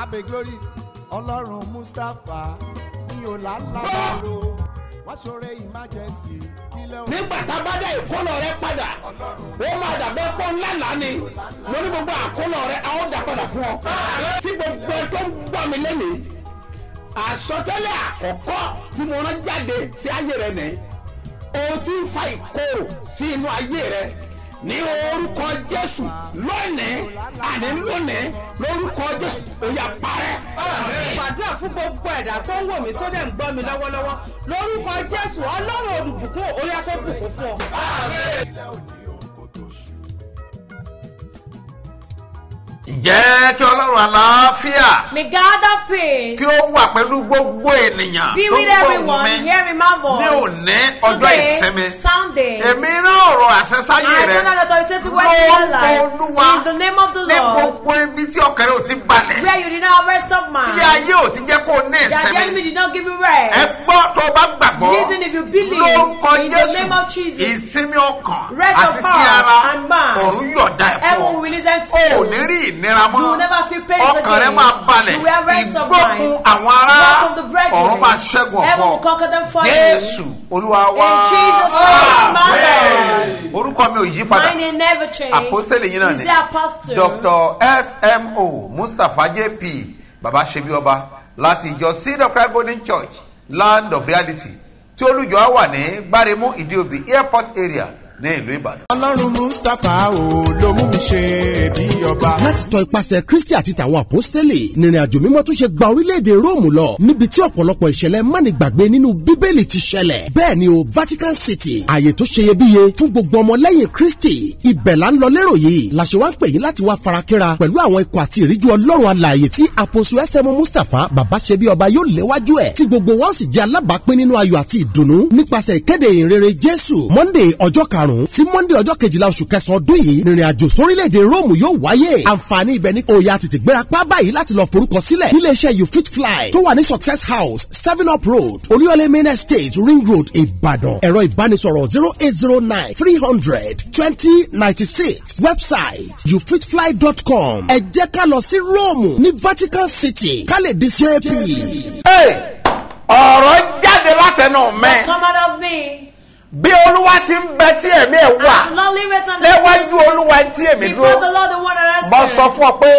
abe glory ọlọ́run mustapha ní ọ̀làlábàrò wọ́n ṣoore emergency nígbà tá a bá dá ìkólọ rẹ padà ó máa dàbẹ́ pọ́ ńlá lánì lórí gbogbo àkólọ rẹ a ó dà padà fún ọ. tí gbogbo ẹ tó ń gbọ́ mi lẹ́nìí àsọtẹ́lẹ̀ àkọ́kọ́ tí mo rán jáde sí ayé rẹ nìyí. O ń fa ìkorò sí inú ayé rẹ ní orúkọ jésù lónìí àní lónìí lórúkọ jésù ó yá parẹ́. gbàdúrà fún gbogbo ẹ̀dá tó ń wò mí tó dẹ̀ ń gbọ́ mi lọ́wọ́lọ́wọ́ lórúkọ jésù ọlọ́run olùbùkún orí afẹ́bùkún fún ọ. Ǹjẹ́ kí ọlọ́run àlàáfíà. May God have peace. Kí ó wà pẹ̀lú gbogbo ènìyàn be with everyone. hearing my ní voice. òní ọjọ́ ìsinmi. Sunday, èmi rán ọ̀rọ̀ àṣẹsáyé I rẹ. send an authoritative word to your life. Olúwa in the name of the ní Lord. gbogbo ibi tí ọkàn rẹ ò ti balẹ̀. Where you did not rest of tí mind, ayé ò ti jẹ́ kó ní that the enemy ìsinmi did not give you ẹ rest. gbọ́ tó o bá gbàgbọ́. Listen if you believe. Lórúkọ in the name of Jesus. ìsinmi ọkàn Rest of àti ti heart ara and mind. ọ̀run yọ̀ọ̀da ẹ̀ Heaven will release o ò ní rí ìnira mọ́. Ọkàn rẹ máa balẹ̀. Ìgbókun àwọn ará ọ̀run máa ṣẹ́gun ọ̀fọ̀. jésù olúwa wá In Jesus' name, my Lord. orúkọ mi ò yí padà. Àpọ́sẹ̀lẹ̀ yìí náà ni. dr. Smo mustapha jp baba ṣebi ọba láti ìjọ seed of christ golden church land of reality tí olùjọ wà ní gbáremú ìdíòbí airport area ní ìlú ìbàdàn. ọlọ́run mustapha ò ló mú mi ṣe bí ọba. láti tọ ipasẹ̀ kristi àti tàwọn àpọ́stélì nìrìn àjò mímọ́ tún ṣe gba orílẹ̀-èdè róòmù lọ níbi tí ọ̀pọ̀lọpọ̀ ìṣẹ̀lẹ̀ mánigbàgbé nínú bíbélì ti ṣẹlẹ̀ bẹ́ẹ̀ ni o vatican city ààyè tó ṣeyebíye fún gbogbo ọmọlẹ́yìn kristi ibẹ̀ là ń lọ lérò yìí la ṣe wá ń pè yín láti wá farakínra pẹ̀lú àwọn ikọ̀ àti ìríjú ọlọ́run alààyè tí àpòsù ẹsẹ̀mú mustapha bàbá ṣebí ọba yóò léwájú ẹ̀ tí gbogbo wọn sì jẹ́ alábàápín nínú ayọ̀ àti ìdùnnú nípasẹ̀ ìkéde ìrere jésù monday ọjọ́ karùn-ún sí monday ọjọ́ kejìlá oṣù kẹsàn-án ọdún yìí. Nìrìn àjò sórílẹ̀-èdè róòmù yóò wáyé. Àǹfààní ibẹ̀ ní òòyà tètè gbéra pá báyìí láti lọ forúkọ sílẹ̀ níléeṣẹ́ you fit fly tó wà ní success house seven up road olúyọlé main estate ring road ìbàdàn. Ẹ̀rọ ìbánisọ̀rọ̀ zero eight zero nine three hundred twenty ninety six. Website youfitfly.com ẹ jẹ́ ká lọ sí róòmù ní vatican city. Ká lè di cp. Hey, ọ̀rọ̀ jáde látẹnu mẹ́ Come out of me. Bí olúwa ti ń bẹ tí ẹ̀mí ẹ̀ wà léwájú olúwa tí èmi dúró. mo sọ fún ọ pé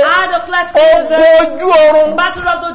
ogun ojú oorun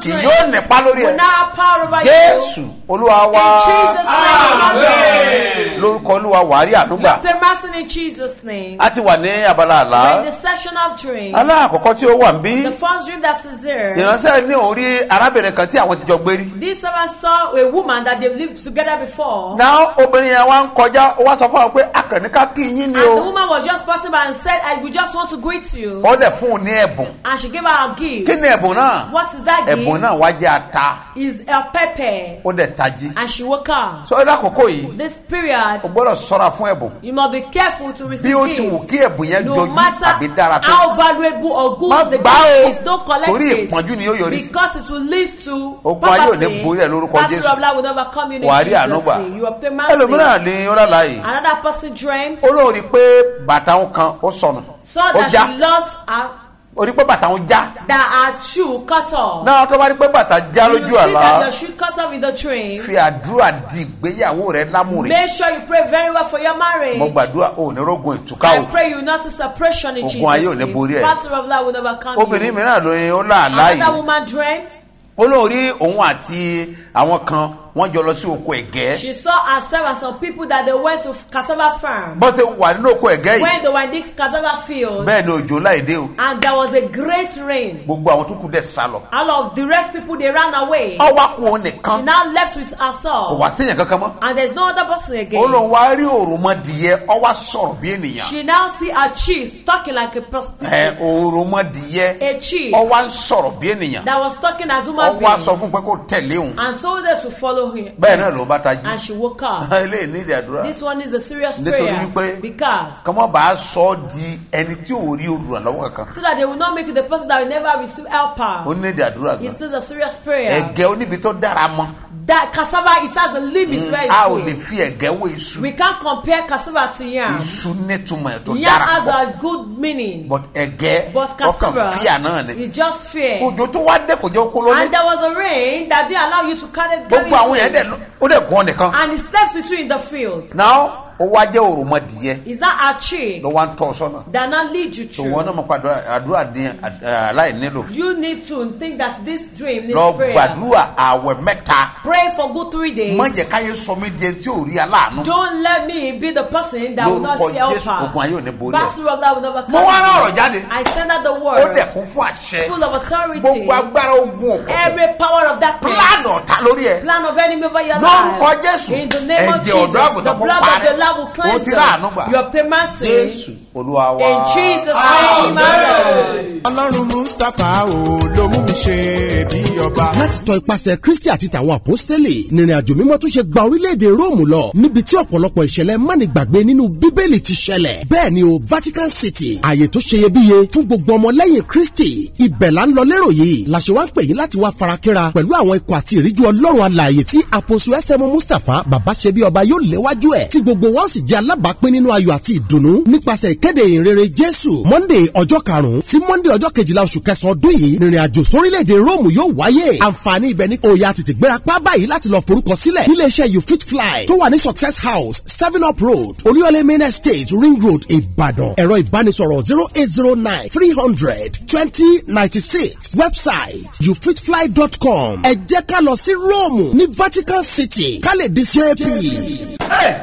kì yóò nípa lórí ẹ̀. not have power over jésù olúwa In wá Jesus' name, Amen. Lórúkọ olúwa wàárí ànúgbà The master in Jesus' name. a ti wà ní abala àlá We're in the section of dream. aláàkọ́kọ́ tí ó wà ń bí The first dream that is there. ìránṣẹ́ ní òun rí arábìnrin kan tí àwọn ti jọ gbé rí This servant saw a woman that they've lived together before. náà obìnrin yẹn wá ń kọjá ó wá sọ fún àwọn pé akànníká kí yín ni And the o woman was just passing by and said, I we just want to greet you. ó dẹ̀ fún un ní ẹ̀bùn And she gave her a gift. kí ni ẹ̀bùn náà What is that ẹ̀bùn gift? náà wá jẹ́ ata Is a pepper. ó dẹ̀ tají And she woke up. sọ ẹ́ lákòókò yìí This period, o gbọ́dọ̀ sọ́ra fún ẹ̀bùn you must be careful to bí receive ó ti wù gifts. kí ẹ̀bùn yẹn No jọjú matter tàbí dára tó how valuable or good the ó, gift is, don't collect torí it. ìpọ́njú ni yóò yọrí sí. Because it will lead to Ogun ayé ò ní poverty. borí ẹ̀ lórúkọ Battle Jésù. of life will never come in Jesus' name. You obtain mercy. ẹlòmíràn ni ó lálàá yìí Another person dreamt olóòrí pé bàtà ń kan ó sọnù saw ó that she lost her, ó rí pé bàtà ń já that her shoe cut off. náà tó bá rí pé bàtà já you lójú see that àlá your shoe cut off in the dream. fi àdúrà di ìgbéyàwó rẹ lámùrè Make sure you pray very well for your marriage. mo gbàdúrà ò ní rógun ìtúká I o pray you not see separation in Ogun Jesus' ayé ò ní name. borí ẹ̀. Battle of life will never come obìnrin you. mìíràn ló ń ó láàlá Another yìí woman dreamt. olóòrí òun àti àwọn kan wọ́n jọ lọ sí oko ẹ̀gẹ́. She saw herself and some people that they went to cassava farm. bó ṣe wà nínú oko ẹ̀gẹ́ yìí. When they were in cassava field, bẹ́ẹ̀ ni òjò láìdé o. And there was a great rain. gbogbo àwọn tó kù dẹ̀ sá lọ. All of the rest people they ran away. ọwọ́ kù òun She nìkan now left with kò herself, wá séèyàn kankan mọ́. And there's no other person again. lóun wá rí òròmọdìyẹ ọwọ́ sọ̀rọ̀ bí ènìyàn. She now see her cheese talking like a person. ẹ òròmọdìyẹ A chief ọwọ́ sọ̀rọ̀ bí ènìyàn. That was talking as human ọwọ́ sọ being. fún pé kó tẹ̀lé òun. And told her to follow him. bẹ́ẹ̀ náà ló bá tají And she woke up. eléyìí nídìí àdúrà This one is a serious nítorí prayer wípé because kọ́mọ́ bá a sọ di ẹni tí ò rí olùrànlọ́wọ́ kankan so that they will not make you the person that will never receive help. ó nídìí àdúrà It's gan still a serious prayer. ẹ̀gẹ́ oníbi tó dára mọ́ That cassava it has a limit mm. where a ò it's lè fi ẹ̀gẹ́ wé iṣu We can't compare cassava to yam. iṣu nítumọ̀ ẹ̀ tó Yam has a good meaning, but ẹ̀gẹ́ but ọkàn cassava fíà náà ni. is just fear. òjò tó wá dé kò jẹ́ kó lórí And there was a rain that didn't allow you to carry carry gbogbo àwọn yẹn dẹ̀ ó dẹ̀ kún ọ nìkan And it steps with you in the field. now ó wá jẹ́ òròmọdìyẹ Is that our chick ló wá ń tọ́ ọ sọ́nà. That now lead you tó wọn náà mọ̀ pé àdúrà- àdúrà ní à- You need to think that this dream needs lọ prayer. gbàdúrà àwẹ̀ mẹ́ta Pray for good three days. má jẹ́ káyé sọ mí di ẹni tí ò rí aláàánú Don't let me be the person that will not Lórúkọ see Jésù, helper. ogun ayé ò ní borí ẹ. Battle of that will never mo wá rán ọ̀rọ̀ jáde I send out the ó word dẹ̀ kún fún àṣẹ full of authority. gbogbo agbára ogun òkùnkùn Every power of darkness. pílánì ọ̀tá lórí ẹ̀ Plan of enemy over your lórúkọ life. jésù In the name of Jesus, the blood of the Lamb will ó cleanse ti rà àánú gbà. You obtain mercy. jésù olúwa wa. In Jesus' name, Lord. ọlọ́run mustapha o ló mú mi ṣe bí ọba. láti tọ ipasẹ̀ kristi àti tàwọn àpọ́sítélì nìrìn àjò mímọ́ tún ṣe gba orílẹ̀-èdè róòmù lọ níbi tí ọ̀pọ̀lọpọ̀ ìṣẹ̀lẹ̀ mánigbàgbé nínú bíbélì ti ṣẹlẹ̀ bẹ́ẹ̀ ni o vatican city ààyè tó ṣeyebíye fún gbogbo ọmọlẹ́yìn kristi ibẹ̀ là ń lọ lérò yìí la ṣe wá ń pè yín láti wá farakínra pẹ̀lú àwọn ikọ̀ àti ìríjú ọlọ́run alààyè tí àpòsù ẹsẹ̀mú mustapha bàbá ṣe bí ọba yóò léwájú ẹ̀ tí gbogbo wa ó sì jẹ́ alábàápín nínú ayọ̀ àti ìdùnnú nípasẹ̀ ìkéde ìrere jésù. Monday ọjọ́ karùn-ún sí monday ọjọ́ kejìlá oṣù kẹsàn-án ọdún yìí nìrìn àjò sórílẹ̀-èdè róòmù yóò wáyé. Àǹfààní ibẹ̀ ní òòyà tètè gbéra pá báyìí láti lọ forúkọ sílẹ̀ níléeṣẹ́ you fit fly tó wà ní success house seven up road olúyọlé main estate ring road ìbàdàn. Ẹ̀rọ ìbánisọ̀rọ̀ zero eight zero nine three hundred twenty ninety six. Website youfitfly.com ẹ jẹ́ ká lọ sí róòmù ní vatican city. Ká lè di cp.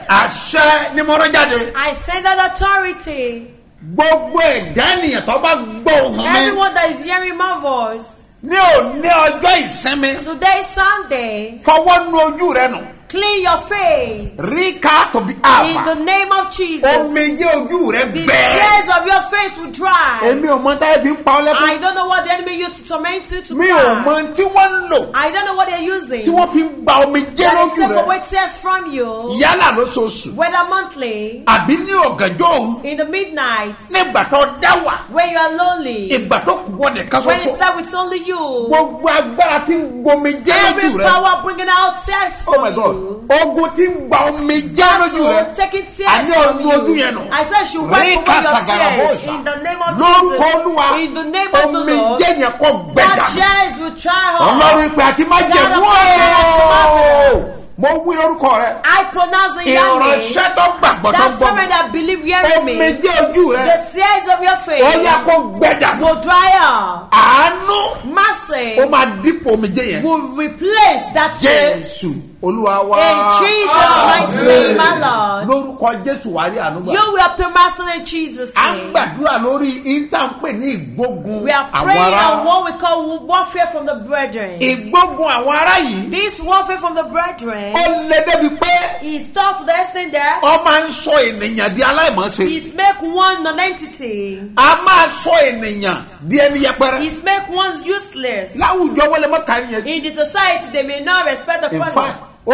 Àṣẹ ni mo rán jáde I send out authority. gbogbo ẹ̀dá ènìyàn tó bá gbọ́ ohùn mi Everyone that is hearing my voice. ní òní ọjọ́ ìsinmi Today is Sunday. fọwọ́ nu ojú rẹ nù Clean your face. ríkà tóbi In àbá the name of Jesus. omijé ojú rẹ The bẹ́ẹ̀. tears of your face will dry. èmi ò mọ táyé fi ń pa ọ I lẹ́kún don't know what the enemy used to torment you to mi ò cry. mọ tí wọ́n ń lò I don't know what they're using. tí wọ́n fi ń gba omijé That lójú they take rẹ away tears from you. yálà lóṣooṣù Whether monthly, àbí ní ọ̀gànjọ́ òru in the midnight, nígbà tó dá wà when you are lonely, ìgbà tó kù wọ́n nìkan when it's ṣoṣo left with only you. gbogbo agbára tí ń gbomijé Every lójú rẹ power bringing out tears oh my from god you. Ogun tí ń gba omijé lójú rẹ. Àní ọdún ojú yẹn nù. I said she wipe ríkà away your sàgàrà tears bóòsà in the name of lórúkọ olúwa Lord. omijé yẹn kọ́ off. ọlọ́run ìpè àti of ooo mo wí lórúkọ rẹ I pronounce the name. ìránṣẹ́ tó gbàgbọ́ tó That gbọ́ spirit that believe hearing me. omijé ojú The rẹ tears of your face ó yá kó gbẹ̀dà will dry up. àánú Mercy ó máa dípò omijé yẹn will replace that tears. jésù olúwa wá In Jesus' mighty name, my Lord. lórúkọ jésù wà rí àánú gbà You will mercy in Jesus' ń name. gbàdúrà lórí ìtànpè ní ìgbógun We are àwọn praying ará on what we call warfare from the brethren. ìgbógun àwọn ará yìí This warfare from the brethren ó lé débi pé tough to the extent that ó máa ń sọ ènìyàn di aláìmọ̀ọ́sẹ̀ it make one non-entity. a máa sọ ènìyàn di ẹni yẹpẹrẹ It make one useless. láwùjọ wọlé mọ́ta nìyẹn sí In the society, they may not respect the in fact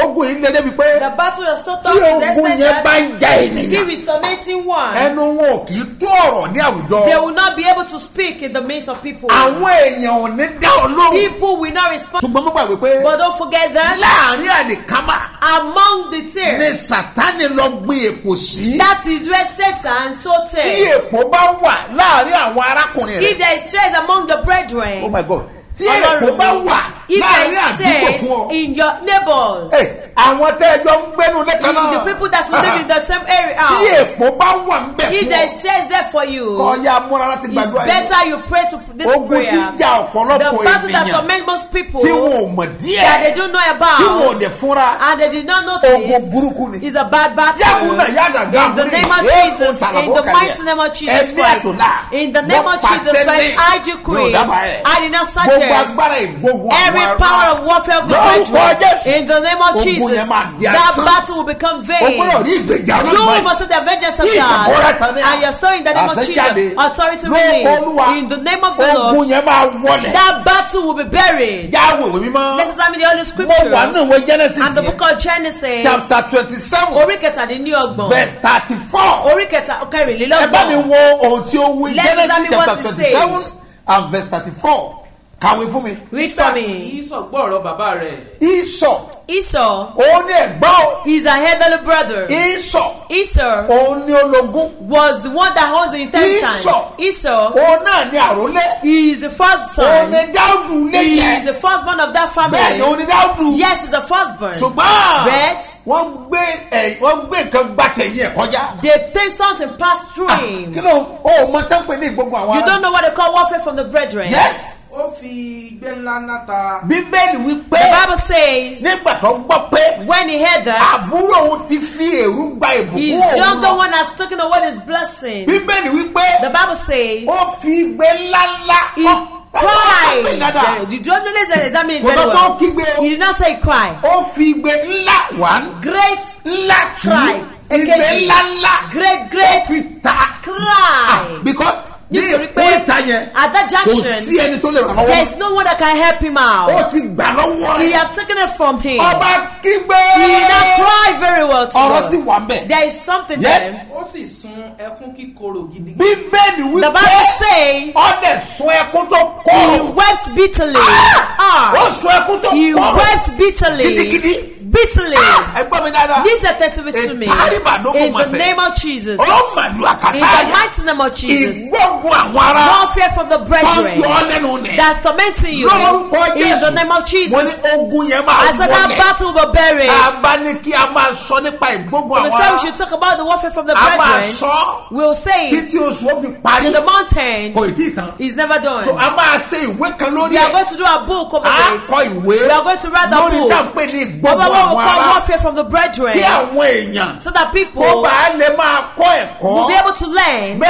ogun yìí lé débi pé The battle is so tough tí to the ogun extent yẹn bá ń ja ènìyàn if one, ẹnu wọn ò kì í tó ọ̀rọ̀ ní àwùjọ they will not be able to speak in the midst of people. àwọn èèyàn ò ní dá ọ lóhùn People will not respond. ṣùgbọ́n mo gbàgbé pé But don't forget that láàárín àlìkámà among the ni tears, sátani lọ gbin èpò sí that is where Satan so tí tears. èpò bá wà láàárín àwọn arákùnrin If rẹ there is tears among the oh brethren, my god tí èpò bá wà if láàárín there àdúgbò fún ọ. in your neighbors, àwọn tẹ́jọ́ ń gbénu lẹ́kan náà. the people that live in the same area, tí èpò bá wà ń bẹ̀ if fún there ọ is tears there for you, kọ́ ya múra láti it's gbàdúrà yìí better you pray to this ogun prayer. ń jà ọ̀pọ̀lọpọ̀ The battle that ènìyàn torment most people tí wọn ò mọ̀ that they díẹ̀ don't know tí wọn ò about dẹ̀ fúnra. and they did not ogun notice burúkú ni. is a bad battle. yàgò náà yàgà In the name of Jesus, in the mighty name of Jesus Christ, in the name of Jesus Christ, I decree, I did not ìgbógun every power of warfare of the. Jésù. In the name of Jesus, that battle will become vain. You must see the vengeance of God. And you're still in the name of Jesus. Authority olúwa In the name of the Lord. That battle will be buried. Let's examine the Holy Scripture. And the book of Genesis. chapter twenty seven Orí kẹtàdínlọ́gbọ̀n. verse thirty four Orí kẹta ẹ bá mi kẹrìnlélọ́gbọ̀n. wo ohun tí ó wí genesis chapter what it twenty seven says. and verse thirty four kàwé fún mi. Read for me. ìsọ̀ gbọ́ ọ̀rọ̀ bàbá rẹ̀. ìsọ̀ Esau òun ní ẹ̀gbọ́n o. is a elderly brother. ìsọ̀ Esau òun ní ológun. was the one that owns the inheritance. Esau. Esau òun náà ní àrólé. he is the first òun son. ní dáúdù He is the firstborn of that bẹ́ẹ̀ ni family. òun ní dáúdù. Yes, he's the firstborn. ṣùgbọ́n But wọ́n gbé ẹ̀ wọ́n gbé nǹkan gbà tẹ̀yìn ẹ̀ kọjá. they take something past through kí him. ló o mọ tán pé ní gbogbo àwọn. You don't know what they call warfare from the brethren. yes ó fi igbé ńlá ńlá ta. bíbélì wí pé The Bible says nígbà tó gbọ́ pé when he heard that, àbúrò òun ti fi èrú gba his ìbùkún òun younger lọ. one has taken away his blessing. bíbélì wí pé The Bible says ó fi igbe ńláńlá. he Ó- cried. You understand examine it Kò very well? He did not say cry. ó fi igbe ńlá one Great ńlá Cry. igbe Èkejì. ńláńlá Great, ó great fi ta. cry. because ní Nítorí pé at that junction, there is no one that can help him ó out. ti gbà lọ́wọ́ He rẹ̀. have taken it from him. ọba kígbe. He not cry very well to ọ̀rọ̀ God. wà ń bẹ̀. There is something Yes. there. ó sì sun ẹkún kíkorò gidigidi. bíbélì wí The Bible says ọdẹ sun ẹkún tó he kọ. wept bitterly. ó Ah, sun ẹkún tó he kọ. wept bitterly. gidigidi. Bitterly. Ah, ẹgbọ́n mi dáadáa. Listen attentively to me. Ìtàríbà ló kò In the name of Jesus. ó mà lu In the name of Jesus. ìgbógun àwọn ará. Warfare from the brethren tọ́jú ọ lẹ́nu nẹ̀. that's tormenting you. lórúkọ In the name of mo ní Jesus. ogun yẹn máa I said that battle will be buried. a bá ní kí a máa sọ nípa ìgbógun We say we should talk about the warfare from the a máa brethren. sọ We'll say títí oṣù ó fi parí. in the mountain kò ì tí ì tán. is never done. a máa ṣe ìwé kan lórí We are going to do a book over a it. kọ ìwé We are going to write a lórí book dáńpé ní ìgbógun over what we àwọn call ará. warfare from the brethren kí àwọn èèyàn so that people kó bá lè máa kọ́ will be able to learn.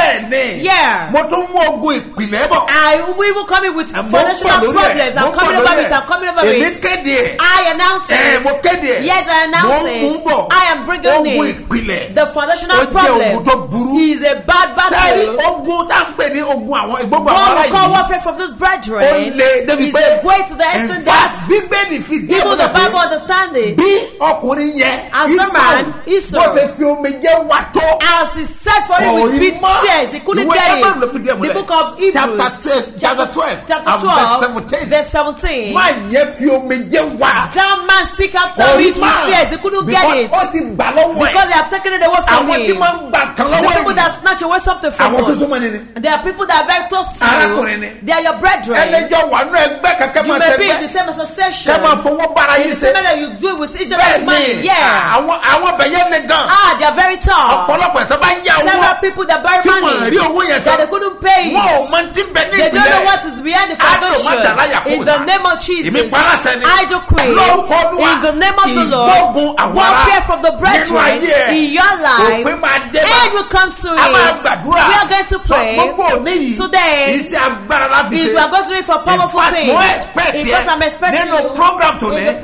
Yeah. mo tún mú ogun ìpìlẹ̀ bọ̀. I will even come in with Mo ń bọ̀ foundational problems. I'm coming over it. ẹ̀. I'm coming over èmi it. kéde ẹ̀. I announce ẹ̀ mo it. kéde ẹ̀. Yes, I announce mo ń mú it. bọ̀. I am bringing ogun ìpìlẹ̀. The foundational Ó jẹ́ problem ogun tó burú. is a bad battle. ogun tá à ń pè ní ogun àwọn ìgbógun àwọn What ará we call warfare from this ó brethren lé débi is a way to the in extent fact that bíbélì fi díẹ̀ even the Bible pé understand it. Bí ọkùnrin yẹn As the man, Esau, bó ṣe fi omi jẹ́ wà tó. As he said for him with mọ́. tears, he couldn't get it. The book of Hebrews, chapter twelve chapter twelve chapter 12, verse seventeen. verse 17. máa yẹ fi omi jẹ́ wà. That man seek after it with tears, he couldn't get Because it. ó ti gbà lọ́wọ́ ẹ̀. Because they have taken it away from àwọn tí him. máa ń gbà kan The people that snatch away something from àwọn tó us. súnmọ́ ni ni. There are people that are very close to Arákùnrin ni. you. They are your brethren. ẹlẹ́jọ́ wà nú ẹgbẹ́ kankan You may be in the same association. kẹ́ máa fowó bára yín The ṣe. same that you do with other bẹ́ẹ̀ money. ni Yeah. àwọn àwọn bẹ̀yẹ le gan. Ah, they are very tough. ọ̀pọ̀lọpọ̀ ẹ̀sán bá yá Several owó people that bury tí wọ́n money rí owó yẹn that they couldn't pay. wọn ò mọ ń bẹ ní They don't know what is behind the foundation. dàláyà kó In the sá. name of Èmi Jesus, paláṣẹ ni. I decree Lórúkọ Olúwa, in the name of the Lord, ìgbógun àwọn ará warfare from the nínú brethren ayé ẹ̀. in your life, Òpin máa dé bá. end will come to a máa it. gbàdúrà. We are going to Sọ pray. gbogbo òní yìí. Today iṣẹ́ agbára láti is ṣe. we are going to read for powerful In fact, things. mo expect In fact, I'm expecting nínú you in the program mo today.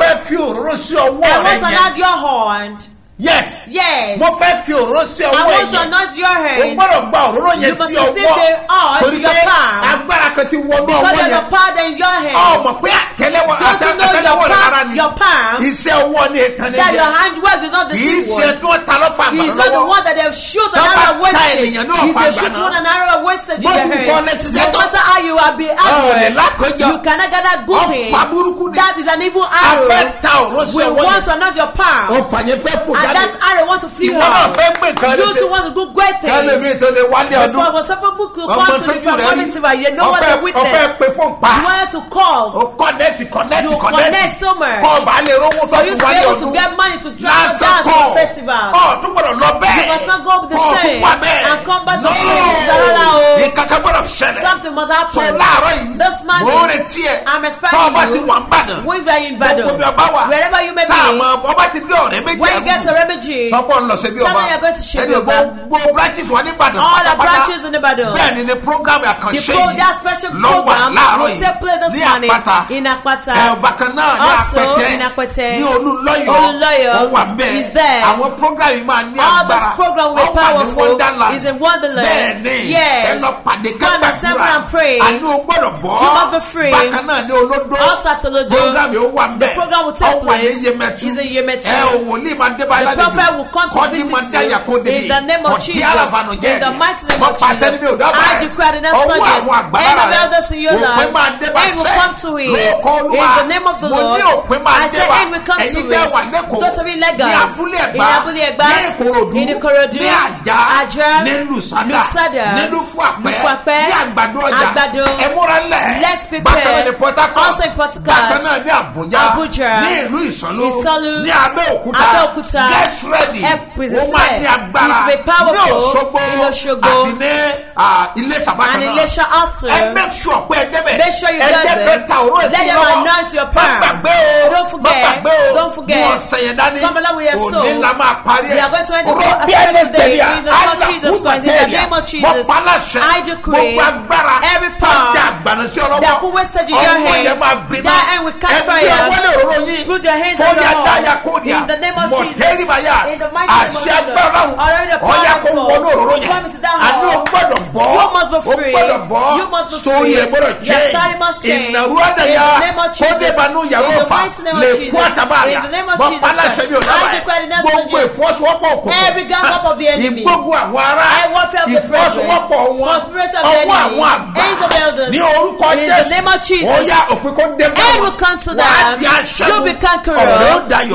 fẹ́ fi òróró sí ọwọ́ I rẹ want to yẹn. anoint your hand. Yes. Yes. mo fẹ́ fi òróró sí I ọwọ́ want to yẹn. anoint your o hand. gbọ́dọ̀ gba òróró You yẹn must sí receive ọwọ́. the oil to torí your pé palm. agbára kan ti wọnú Because ọwọ́ there's a yẹn. powder in your hand. ọmọ pé àtẹlẹwọ you àtẹlẹwọ your rẹ rárá ni. your palm, iṣẹ́ ọwọ́ ni ètàn ní that your jẹ́. handwork is not the kì í same ṣe one. tí wọ́n ta lọ́fà He àgbàdo is not the lọ́wọ́. one that they shoot an arrow wasted. ọ̀fà they àgbà shoot one an arrow wasted in your hand, no matter how you Ọ̀ lè accurate, lákòjọ. you cannot that good thing. Ni. That is an evil a arrow. fẹ́ ta òróró sí We want to yẹn. anoint your palm. ọ̀fà yẹn fẹ́ fò And jáde. that arrow want to flee ìwọ náà fẹ́ gbé nǹkan You ṣe. too want to do great kálẹ̀ mi things. tó lè wálé ọdún. For for some people ọmọ come to the performance festival, you know what they witness. ọfẹ́ pe fún pa. You wanted to call. o kọ́nẹ́tì kọ́nẹ́tì You connect so much. kọ́ ọba lè rówó For you fún to be wálé able to ọdún. get money to travel down to kọ́ the festival. ọ̀ tún gbọ́dọ̀ lọ bẹ́ẹ̀. You must not go the Ọ̀ tún same bẹ́ẹ̀. and come back the same. Rárá o. ìkankan gbọ́dọ̀ ṣẹlẹ̀. Something must happen. láàárọ̀ yìí. This morning, mo retí ẹ̀. I'm expecting tọ́ ọba you. ti wà ń bàdàn. You gbogbo ọba wà. wherever you may sáà be, mọ ọba ti dé ọ̀rẹ́ méjì. when you get to Remiji, sọpọ̀ ń lọ ṣe bí ọba. Something you're going to ṣe bí Ẹni ọba. gbogbo branches wà ní Ìbàdàn. all the pátápátá. branches in Ibadan, bẹ́ẹ̀ ni ni program the àkànṣe pro yìí that special lọ́wọ́ program láàárọ̀ will yìí take place this ní morning àpáta in Akpata. ẹ̀ bákan náà ní Also apẹtẹ in Apẹtẹ. ní olúlọ́yọ̀ Olúlọ́yọ̀ ó wà bẹ́ẹ̀ is there. àwọn program yìí máa ní All agbára this program will be Ó wà ní powerful Wonderland. is in Wonderland. bẹ́ẹ̀ ni Yes. ẹ lọ pàdé Go and assemble and pray. àní o gbọ́dọ̀ bọ́ You must be free. bákan náà ní olódó Also at Olodo, program yóò wà mbẹ the program will take Ó wà ní place. Yemẹtu. Is in Yemẹtu. ẹ o wòlíì máa dé báyìí The prophet will come to visit you in the name of Jesus. In the mighty name of Jesus. I declare the next Sunday, end of elders in your bá end will come to it. In the name of the Lord. I say end will come to it. Those of you Lagos, in ní ìkòròdú in àgbàdo ọjà Àgbàdo, ẹ̀múra lẹ̀ Let's prepare. Also in Port Harcourt, bákan náà ní Àbújá Abuja, ní ìlú Get ready ẹ máa sílẹ̀. ní agbára It will be powerful in Òṣogbo. àti ní ah, Iléṣà bákan And náà Elisha also. ẹ make sure pé ẹ débẹ̀ Make sure you ẹ go jẹ́ there. kẹta òró Let èsì them lọ́wọ́ anoint your má palm. gbàgbé o Don't forget. má gbàgbé o Don't forget. mú ọ̀sẹ̀ yẹn dání along with your soul. òní la máa parí ẹ̀ We are going to end the Rọ́bì aspect of the day in the name of Jesus Christ. In the name of Mo Jesus, pa láṣẹ, I decree gbogbo agbára every power that wastage in your hand, that hand will catch Ẹ gbé fire. ọwọ́ lé òróró yín. Put your hands on your kódìà. In the name of Jesus. Mọ̀tẹ́rì báyà. In the mighty name of Àṣẹ agbára Ọ̀yà God. wọnú òróró yẹn. Àní o gbọ́dọ̀ bọ́. O gbọ́dọ̀ bọ́. Sórí ẹ̀ gbọ́dọ̀ change. Ìnáwó of Jesus. Kódé banú yàrá of Lè kú àtàbàyà. In the name of Mọ̀ Jesus paláṣẹ Christ. bí òdáwà I declare the ẹ̀. next Gbogbo Sunday. ìfọwọ́sowọ́pọ̀ òkùnkùn. Ìgbógun àwọn ará. Ìfọwọ́sowọ́pọ̀ wọn. Conspiracy of the Ọwọ́ àwọn àgbà. Ní orúkọ Jesus. Ó yá òpin kó dé bá wọn. Wàá di aṣẹ́gun. Ọ̀rọ̀ yóò dayọ̀.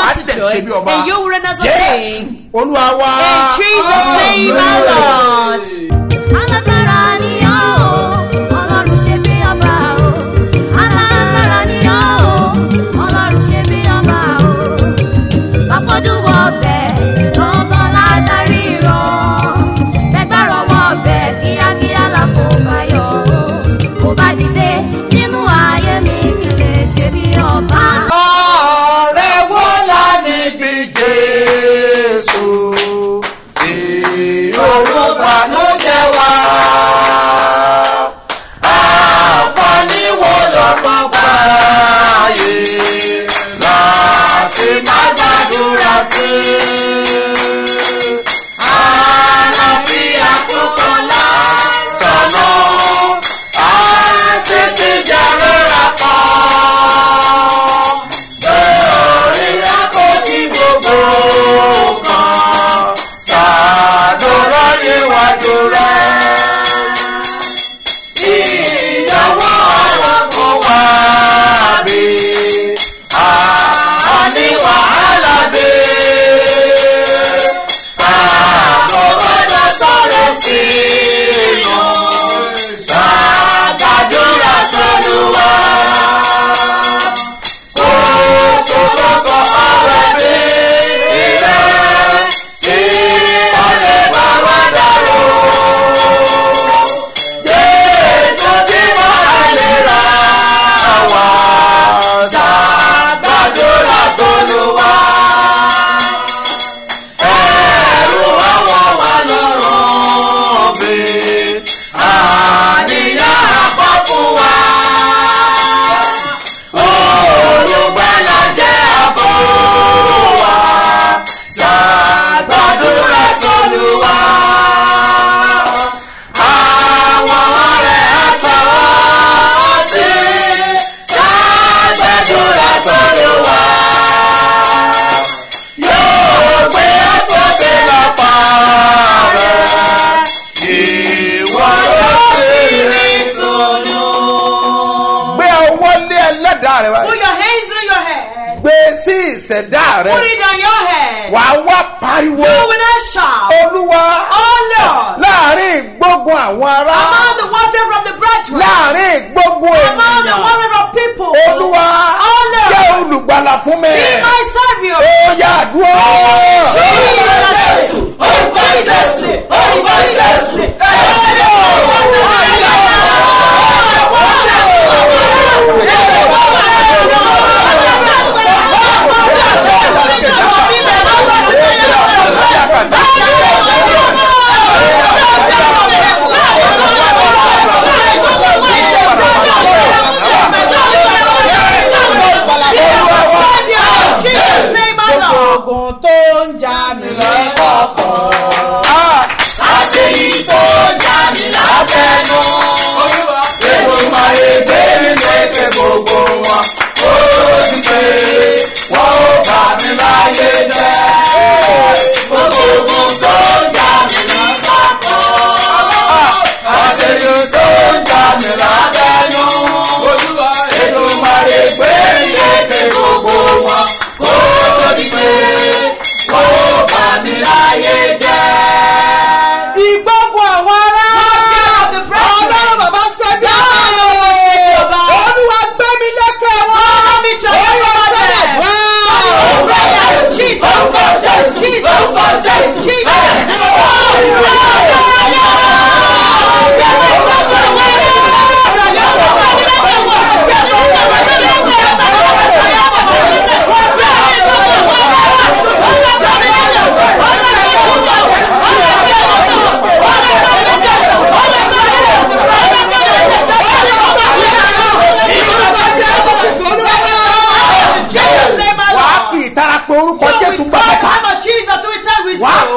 Wàá dẹ̀ ṣe bí ọba. You reign as a Jésù king. Olúwa wa. In Jesus' name, my Lord. Gbàdúrà rẹ Put báyìí. your hands on your head. gbé sí ìṣẹ̀dá rẹ. Put it on your head. wà á wá pariwo. You will not shout. olúwa Oh Lord. láàárín ìgbógun àwọn ará. Among the warfare from the brethren. láàárín ìgbógun Among the ènìyàn. warfare of people. olúwa Oh Lord. jẹ́ olùgbàlà fún mi. Be my savior. ó yà dúró. Jesus. Orúkọ Jésù. Orúkọ Jésù. Jesus name, my Lord. gbogbo wọn ó ti pé wọn ó bà mí láyé jẹ́. Gbogbo ogun tó ń jà mí nípa kan àtẹ̀yìn tó ń jà mí lábẹ́nu inú máa lè gbé lékè gbogbo wọn ó ti pé wọn ó bà mí láyé jẹ́.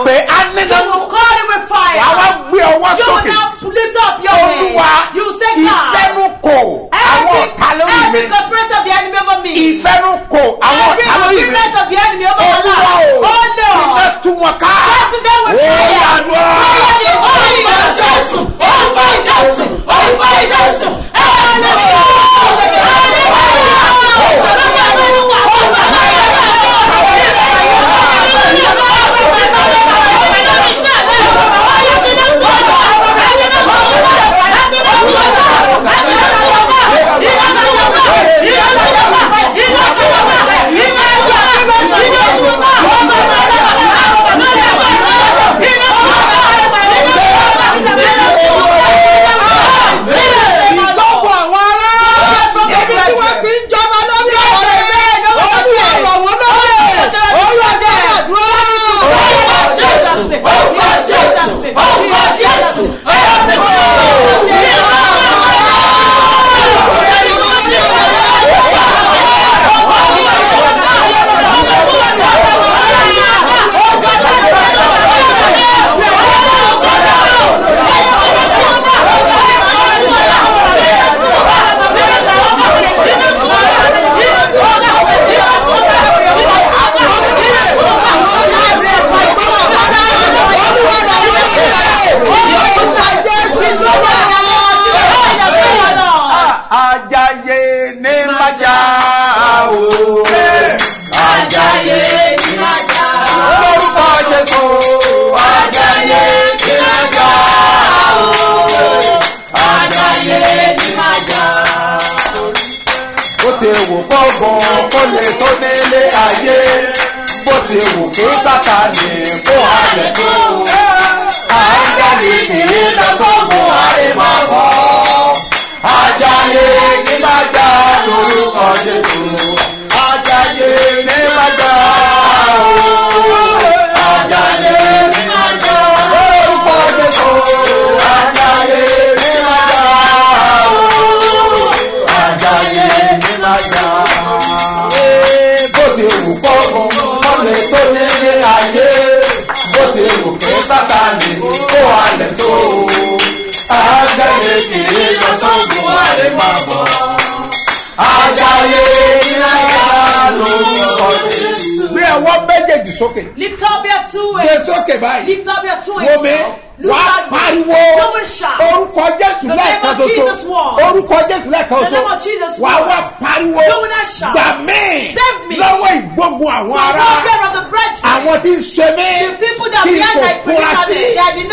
Pè á nínú wàá wá gbé ọwọ́ sókè. olúwa ìfẹ́nukò àwọn ọ̀tá lórí mi. ìfẹ́nukò àwọn ọ̀tá lórí mi. olúwa o ìfẹ́ tú wọn ká. Ó yà lọ. Kó lè tó nílé ayé bó ti wù kí sátani kó halẹ̀ tó. àjálì kì í lọ sógun àìmọ̀kọ́ ajaye ní máa já lórúkọ jésù wù kí sátani kó alẹ̀ tó ajaye kì í lọ sógun àlè máa bọ̀ ajaye ní máa lórúkọ jésù. Gbé ọwọ́ méjèèjì sókè. Lift up your two gbé hands. sókè báyìí. Lift up your two wo mi hands. Wàá at me. pariwo. Orúkọ jésù lẹ́ẹ̀kan ṣoṣo. Orúkọ jésù lẹ́ẹ̀kan ṣoṣo. once. wá pariwo. Gbà mí. Lọ́wọ́ ìgbógun àwọn ará. àwọn tí ń ṣe mí. Kí n kò fura sí. predicament, they did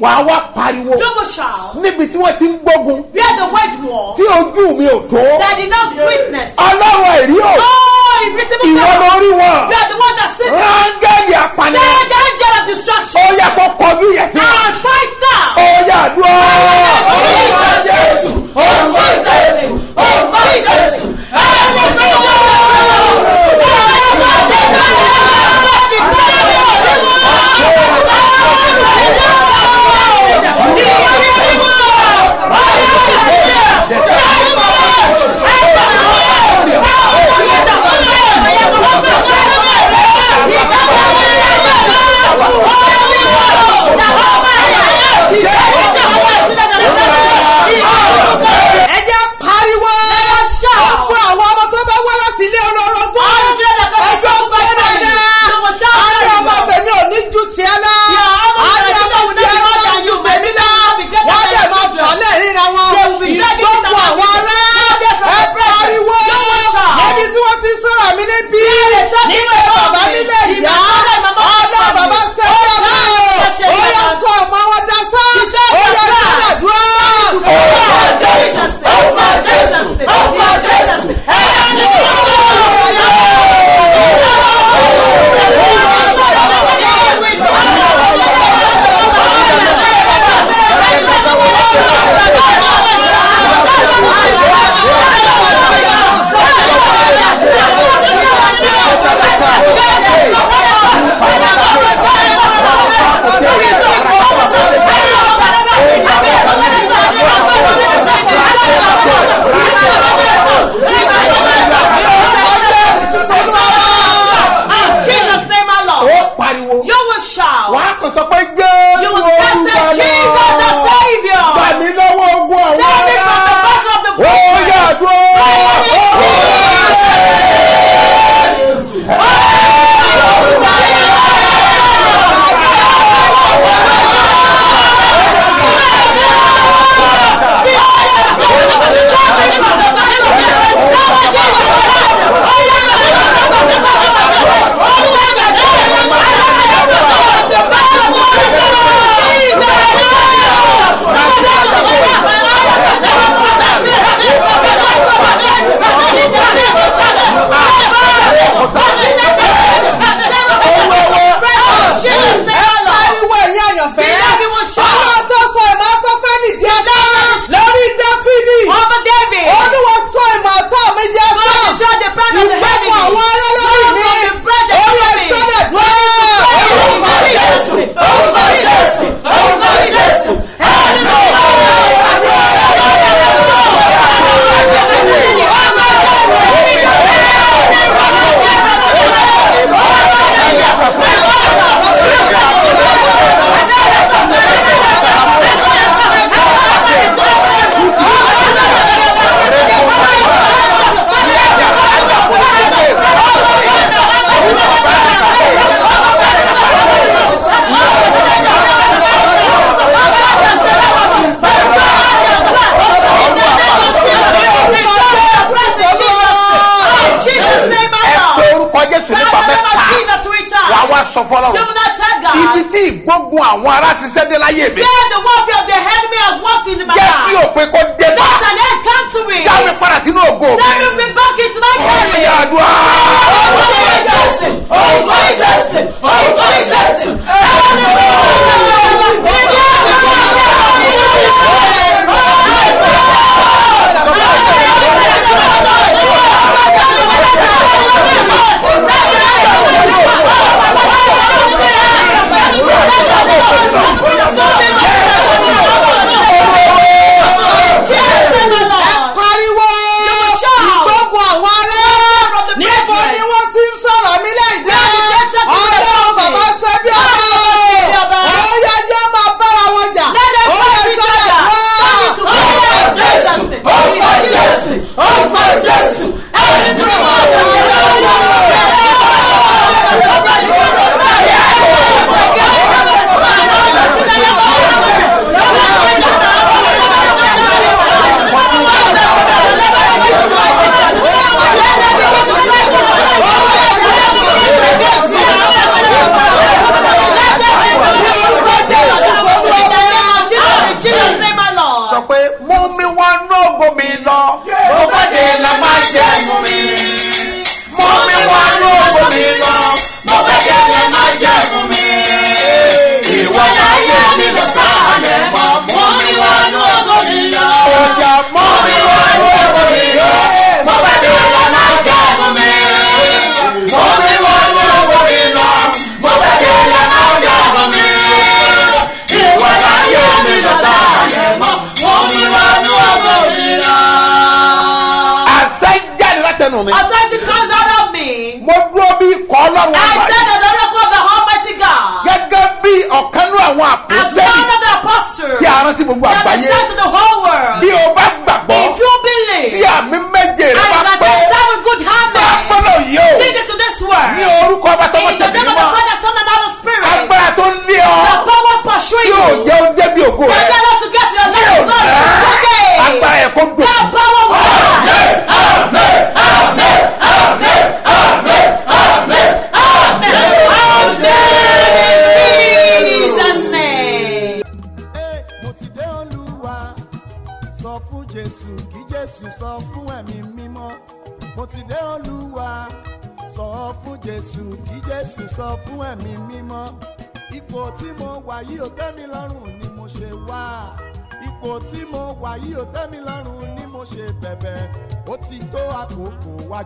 wà á wá pariwo. Níbi tí wọ́n ti ń gbógun. Tí ojú mi ò tó.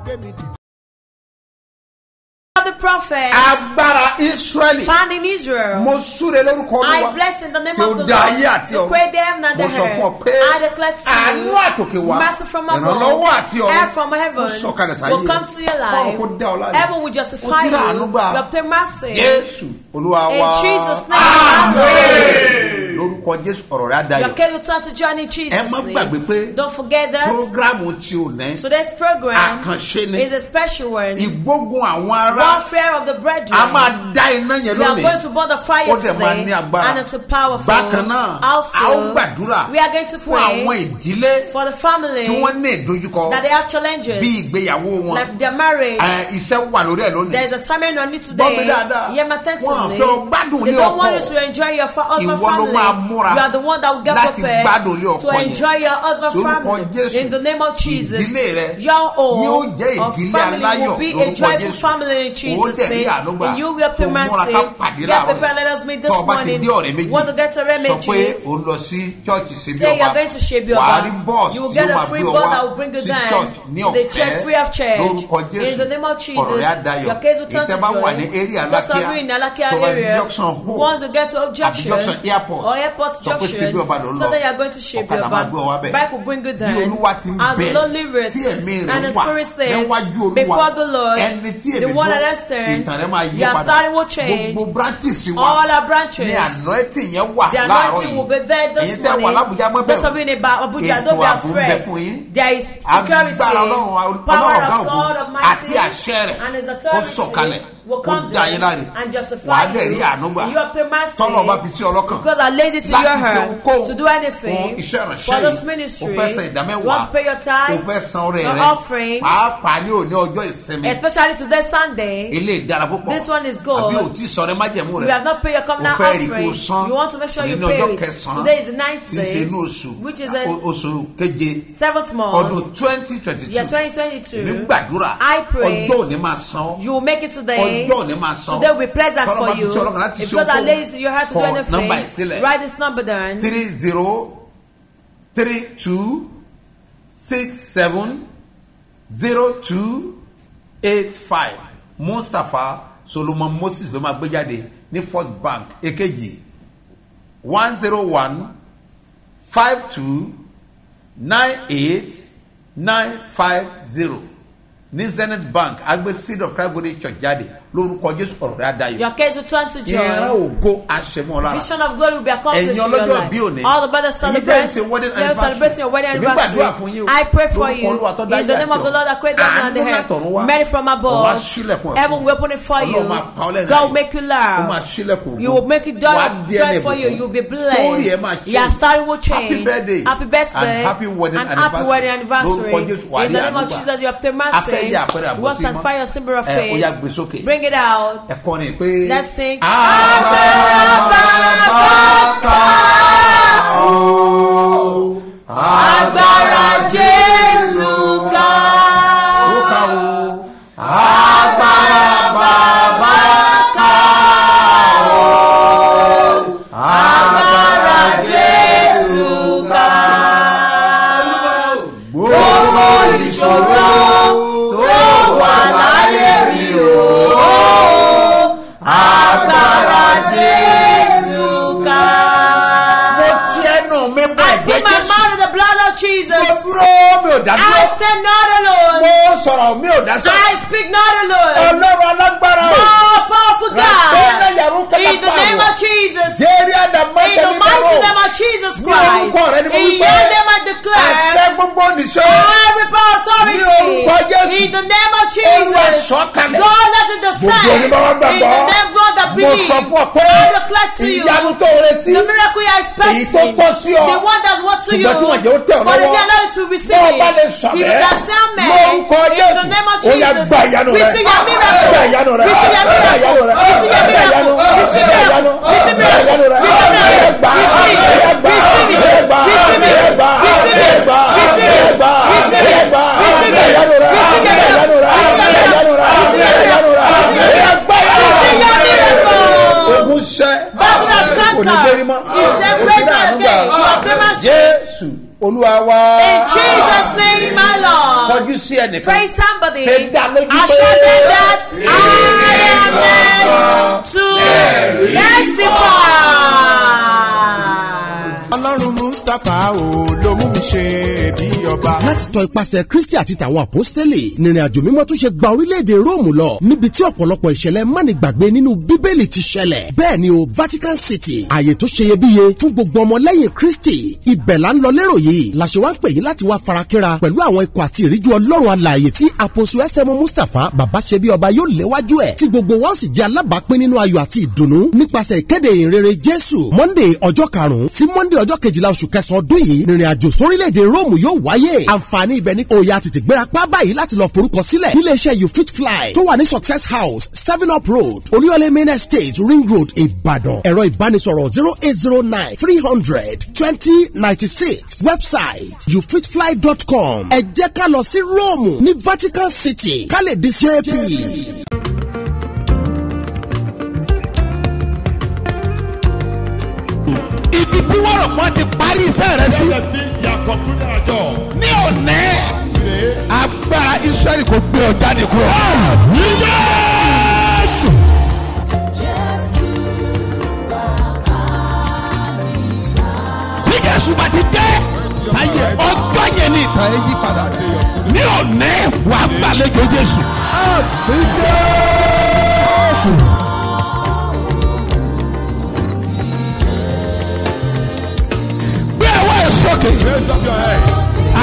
Gbé mi dìde. The prophet agbára israẹli found in Israel. mo súre lórúkọ I olúwa bless in the name tí of the ayé Lord. àti You ọ̀run create them and the mo sọ fún ọ pé I declare to àánú you. àtòkè wá Mercy from ìrànlọ́wọ́ àti Air ọ̀run from heaven ó sọ̀kalẹ̀ sáyé will come to your life. Báwo kó dá ọ? Heaven will justify you. ti rà àánú gbà. You obtain mercy. jésù olúwa In wa Jesus' name. Amen. Lórúkọ jésù ọ̀rọ̀ rẹ̀ á dayọ̀ Your will turn to joy in ẹ Jesus' má gbàgbé pé Don't forget that. programu tí o ní Today's program àkànṣe ni is a special one. ìgbógun àwọn ará Warfare of the a brethren. máa dá iná yẹn We are lónìí going to burn the fire ó dẹ̀ máa ní today, agbára and it's a powerful. bákan náà a ó Also, gbàdúrà we are going to fún àwọn pray ìdílé for the family tí wọ́n ní ìdojúkọ that they have challenges, bí ìgbéyàwó wọn like their marriage. Ẹ, iṣẹ́ wà lórí ẹ̀ lónìí There is a time on it today. mi dáadáa wọ́n They don't want you to enjoy your Ìwọ ló family. You are the one that will give máa múra láti gbádùn ilé ọkọ yẹn. lórúkọ jésù ìdílé rẹ yóò jẹ́ ìdílé aláyọ̀ lórúkọ jésù. ó tẹ̀lé àlùgbà tó múra ká pàdé láàárọ̀. tó o bá ti dé ọ̀rẹ́ méjì sọ pé o lọ sí chọ́ọ̀chì síbi ọba wàá rí bọ́ọ̀sì yóò máa gbé ọ wá sí chọ́ọ̀chì ní ọ̀fẹ́. lórúkọ jésù ọ̀rọ̀ yà dayọ̀. ìtẹ́ bá wà ní area alákíá tó bá junction home get to airport. Or airport junction, so that you are going to wá Oba. bẹ̀ Bike will bring you there. As the tí ẹ̀mí and the Spirit olúwa before the Lord, the one that máa yí your story will change. All our branches. The anointing will be there this morning. Those of you in Abuja, don't be afraid. There is security, power of God Almighty, and His authority will ó come dá yín láre there and wàá justify dẹ̀ rí you. àánú gbà You have to mercy tọ́lọ̀ bá fi sí ọlọ́kàn because I laid it in láti your ṣe heart ohunkóhun to do fún anything iṣẹ́ for ìránṣẹ́ this yìí ministry. o fẹ́ san You ìdámẹ́wàá want to pay your o tithe, fẹ́ san ọrẹ your rẹ offering, pàápàá ní òní ọjọ́ ìsinmi especially today Sunday. ilé ìdára púpọ̀ This one is good. àbí o ti sọ̀rọ̀ májẹ̀mú You rẹ̀ have not paid your covenant o fẹ́ rí kó o offering. san You want to make sure you ní pay ọjọ́ it. kẹsàn-án Today is the ninth tí ń ṣe day, inú oṣù which is a o- oṣù keje seventh month. ọdún twenty twenty Year two 2022. ní gbàdúrà I pray ọjọ́ òní máa san ọ́ you will make it today. Ọ́ Today will be pleasant for you. God ohunkóhun, lays your heart to do anything, write this number down. three zero three two six seven zero two eight five. Mustapha solomon moses ló máa gbé jáde ní first bank èkejì. One zero one five two nine eight nine five zero. Ní zenith bank agbé seed of christ golden church jáde lórúkọ jésù ọ̀rọ̀ rẹ̀ adayọ̀ Your case will turn to ìran joy. ògo àṣemọ́ lára Vision of glory will be accomplished ẹ̀yin in your ọlọ́jọ́ bí òní life. All the brothers celebrate. They are celebrating your wedding Èmi gbàdúrà fún anniversary. yín o. I pray for you. In the name of the Lord that created heaven and the earth. Many from Ó above. ṣílẹ̀kùn ẹ̀ Heaven will open it for you. Ọlọ́run máa pa ọ́ lẹ́nu God will make you Ó máa laugh. ṣílẹ̀kùn ògo. You will make it Wàá joy for you. You will be Story ẹ̀ máa blessed. change. Your story will Happy change. birthday. Happy birthday. And happy wedding And happy anniversary. wedding anniversary. Lórúkọ Jésù, wàá In rí the name of. Jesus, you obtain mercy. mọ́. sanctify your symbol of Ẹ, ó faith. Bring it out. ẹ̀kọ́ ni pé. Let's sing. agbára bàbá ká o. Agbára Jésù dúró mi ò dá I dúró. stand not alone. mo sọ̀rọ̀ mi ò dá I sọ̀rọ̀. speak not alone. ọlọ́run alágbára o. Oh, powerful Rabena God. Yaruka In the name Tafawa. of Jesus. Jerry In Adamata the mighty Libero. name of Jesus Ní Christ. orúkọ rẹ ni mo In wí your pé name I declare. Gbogbo nìṣó. Every power authority. Ní orúkọ Jésù. In the name of Olúwa Jesus. sọ̀kalẹ̀. God let it descend. Gbogbo oníbàwọ̀ In the gbàgbọ́. name God that Mo believe. sọ fún ọ pé I declare to you. ìyanu tó retí. The miracle you are Èyí expecting. tó tọ́ sí ọ. The one that's what to you. Ṣùgbọ́n tí wọ́n jẹ́ ó tẹ̀ ọ́ But they lọ́wọ́. allow you to receive it. bá lè sọ If you can say amen. Lórúkọ In Jésù. the name of Ó yá Jesus. gba ìyanu rẹ. Receive your miracle. Gba ìyanu rẹ. Receive your miracle. Receive your miracle. Receive your miracle. Receive your ìyanu rẹ. miracle. Receive your miracle. Receive. Ẹ gbà. Receive. Ẹ gbà. Receive. Ẹ gbà. Receive Ẹ it. gbà. Receive Ẹ it. gbà. Receive Ẹ it. gbà. Receive Gba it. ìyanu rẹ. Receive Gba it. ìyanu rẹ. Receive Gba it. ìyanu rẹ. Receive Gba it. ìyanu rẹ. Receive it. Ẹ gbà ìyanu rẹ. Receive your miracle. Ogun ṣẹ́. Battle has Kò ní gbé conquered. yín mọ́. It's a Ó ti great ní Jésù Olúwa wa. In Jesus' name, my Lord. Kọjú sí ẹnìkan. Praise somebody. Fẹ́ dá lójú pé- Assure them that I am meant to testify. Ọlọ́run mustapha o ló mú mi ṣe bí ọba. láti tọ ipasẹ̀ kristi àti tàwọn àpọ́stélì nìrìn àjò mímọ́ tún ṣe gba orílẹ̀-èdè róòmù lọ níbi tí ọ̀pọ̀lọpọ̀ ìṣẹ̀lẹ̀ mánigbàgbé nínú bíbélì ti ṣẹlẹ̀. Bẹ́ẹ̀ ni o vatican city ààyè tó ṣeyebíye fún gbogbo ọmọlẹ́yìn kristi. Ibẹ̀ là ń lọ lérò yìí. La ṣe wá ń pè yín láti wá farakínra pẹ̀lú àwọn ikọ̀ àti ìríjú ọlọ́run alààyè tí àpòsù ẹsẹ̀mú mustapha bàbá ṣe bí ọba yóò léwájú ẹ̀ tí gbogbo wa sì jẹ́ alábàápín nínú ayọ̀ àti ìdùnnú nípasẹ̀ ìkéde monday ọjọ́ karùn-ún ọjọ́ kejìlá oṣù kẹsàn-án ọdún yìí nìrìn àjò sórílẹ̀-èdè róòmù yóò wáyé. Àǹfààní ibẹ̀ ní òòyà tètè gbéra pá báyìí láti lọ forúkọ sílẹ̀ níléeṣẹ́ you fit fly tó wà ní success house seven up road olúyọlé main estate ring road ìbàdàn. Ẹ̀rọ ìbánisọ̀rọ̀ zero eight zero nine three hundred twenty ninety six. Website youfitfly.com ẹ jẹ́ ká lọ sí róòmù ní vatican city. Ká lè di cp. Ibi tí wọ́n rọ̀ mọ́ ti parí iṣẹ́ rẹ sí. ní òní agbára israẹli kò gbé ọ jáde kúrò. Jésù. bí Jésù bá ti dé táyé ọjọ́ yẹn ní ìtàn ẹ yí padà ní òní wàá gbàlejò Jésù. Jésù. Sókè.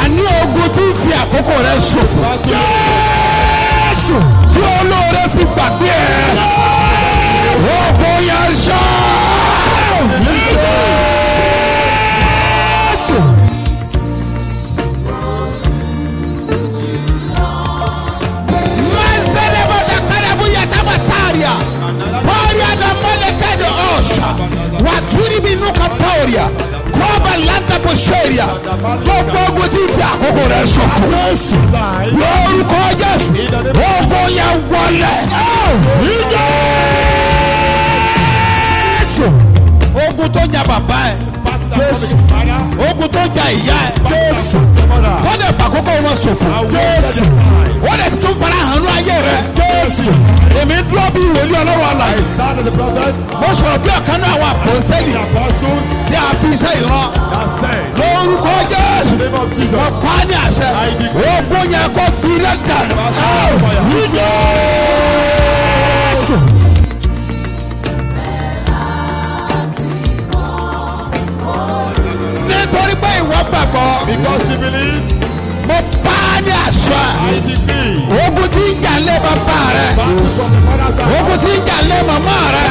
àní ogun tí ń fi àkókò rẹ ṣòfò. Jésù tí olóore fi gbàgbé ẹ̀. Jésù. Mo pa á ní àṣẹ. Ogun yẹn kó fi lẹ́dàá. Jésù. nítorí pé ìwọ gbàgbọ́. Because you believe, mo pa á ní àṣà. Ogun tí ń jà lé bàbá rẹ. Ogun tí ń jà lé màmá rẹ.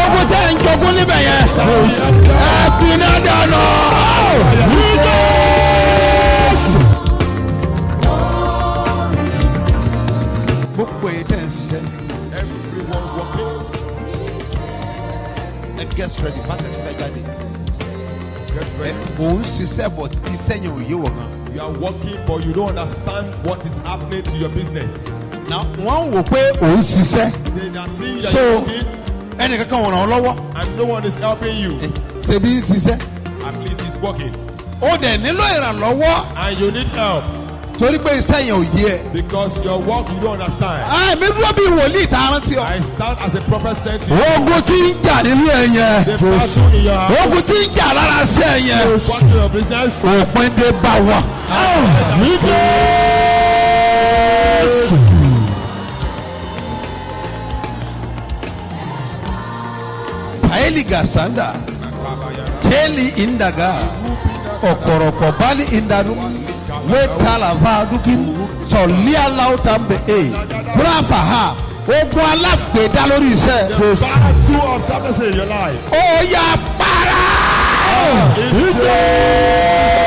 ogun tí ń jogún níbẹ̀ yẹn. Working, but you don't understand what is happening to your business. na wọ́n wò pé òun ṣiṣẹ́. They you so are working, ẹnìkankan wọ̀ràn ọ́ lọ́wọ́. and no one is helping you. ṣebí ń ṣiṣẹ́. At least he's working. ó dẹ̀ nílò ìrànlọ́wọ́ And you need help torí pé iṣẹ́ yẹn ò yé ẹ. because your work you don't understand. àmì dúró bí wòlíì tá a rántí ọ. I stand as a prophet sent to you. ogun tí ń jà nínú ẹ yẹn. The battle in your house. ogun tí ń jà lára sí ẹ yẹn. Battle in your business. òpin dé bá wa wípé Jésù. Paeli gasanda, teli indaga, okoroko bali indanu, we talava dukim, tọ̀líà láwùtà mbẹ̀ e, kúràfà ha, ogun alágbèédá lórí iṣẹ́. The battle of darkness in your life. Ó yá para. Ìjọba.